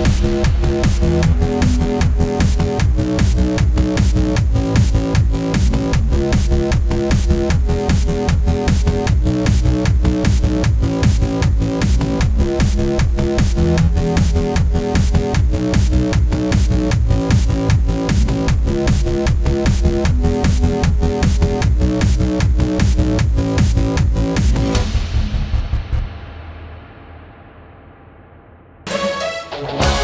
Thank Bye.